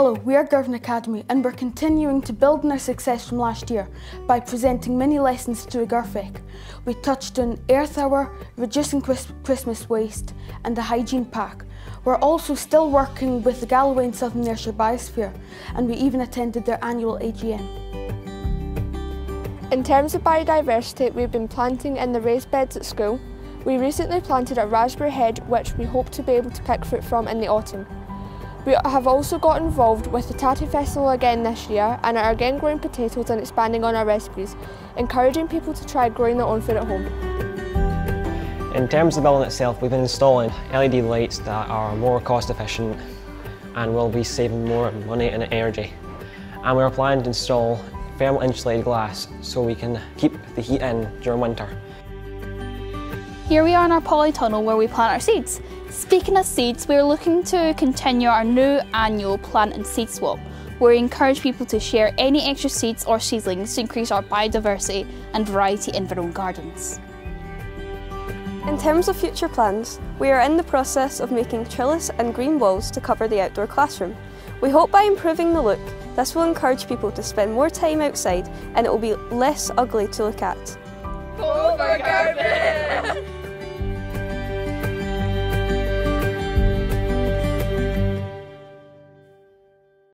we are Girvan Academy and we're continuing to build on our success from last year by presenting many lessons to Agurfic. We touched on Earth Hour, reducing Christmas waste and the hygiene pack. We're also still working with the Galloway and Southern Ayrshire Biosphere and we even attended their annual AGM. In terms of biodiversity, we've been planting in the raised beds at school. We recently planted a raspberry hedge which we hope to be able to pick fruit from in the autumn. We have also got involved with the Tatty Festival again this year and are again growing potatoes and expanding on our recipes, encouraging people to try growing their own food at home. In terms of the building itself, we've been installing LED lights that are more cost efficient and will be saving more money and energy. And we're planning to install thermal insulated glass so we can keep the heat in during winter. Here we are in our polytunnel where we plant our seeds. Speaking of seeds, we're looking to continue our new annual plant and seed swap, where we encourage people to share any extra seeds or seedlings to increase our biodiversity and variety in their own gardens. In terms of future plans, we are in the process of making trellis and green walls to cover the outdoor classroom. We hope by improving the look, this will encourage people to spend more time outside and it will be less ugly to look at.